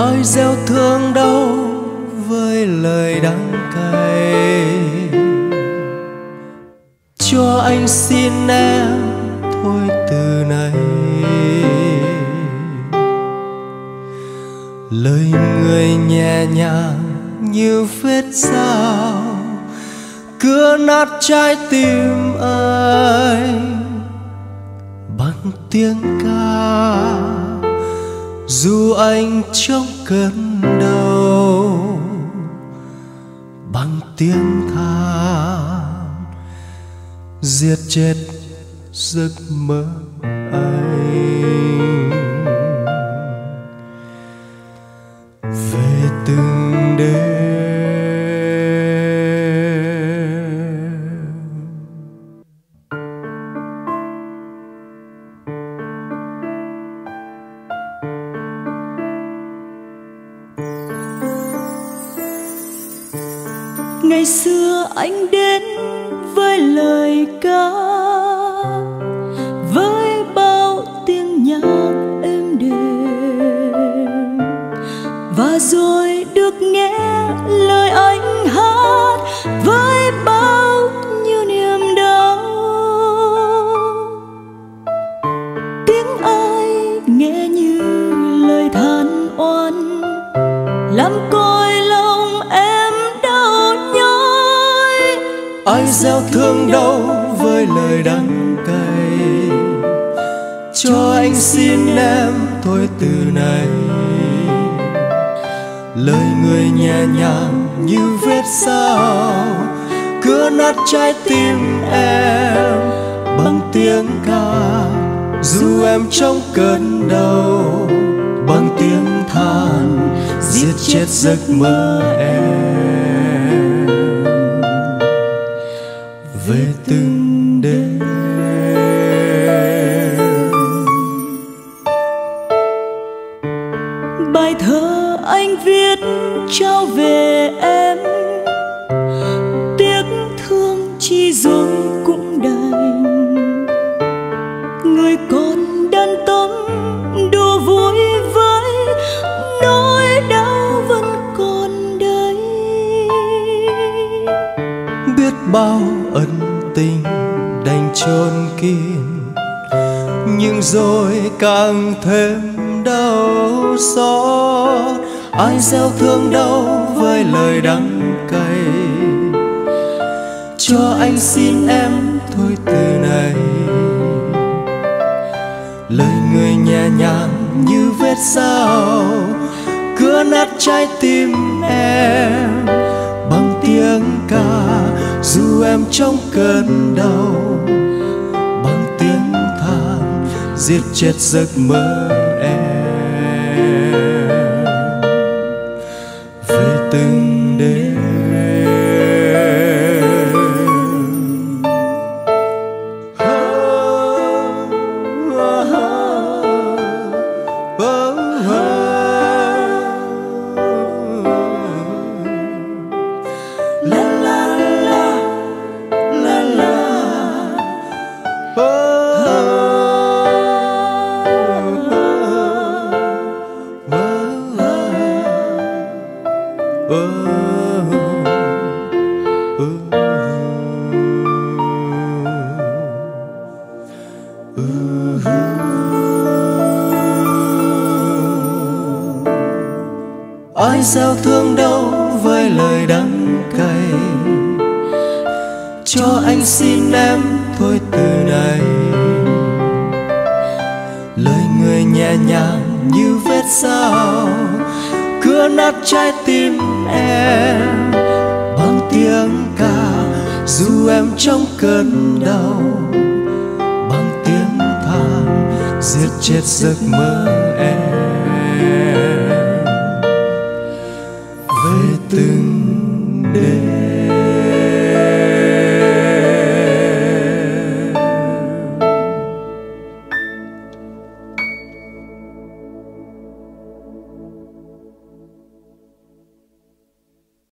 ai gieo thương đau với lời đắng cay. Cho anh xin em thôi từ nay. Lời người nhẹ nhàng như vết dao cưa nát trái tim anh bằng tiếng ca dù anh trong cơn đau bằng tiếng than giết chết giấc mơ anh ngày xưa anh đến với lời ca. Với bao tiếng nhạc êm đềm. Và rồi được nghe lời anh hát với bao nhiêu niềm đau. Tiếng ai nghe như lời than oan, làm con ai gieo thương đâu với lời đắng cay. Cho anh xin em thôi từ nay. Lời người nhẹ nhàng như vết sao cưa nát trái tim em. Bằng tiếng ca, dù em trong cơn đau. Bằng tiếng than, giết chết giấc mơ em. Anh viết trao về em. Tiếc thương chi rồi cũng đành. Người còn đơn tâm đùa vui với, nỗi đau vẫn còn đây biết bao ân tình đành chôn kín, nhưng rồi càng thêm đau xót ai gieo thương đâu với lời đắng cay. Cho anh xin em thôi từ này. Lời người nhẹ nhàng như vết sao cưa nát trái tim em. Bằng tiếng ca, dù em trong cơn đau, bằng tiếng than, giết chết giấc mơ. Từng ai sao thương đau với lời đắng cay? Cho anh xin em thôi từ này. Lời người nhẹ nhàng như vết sao cưa nát trái tim em, bằng tiếng ca dù em trong cơn đau, bằng tiếng than giết chết giấc mơ em.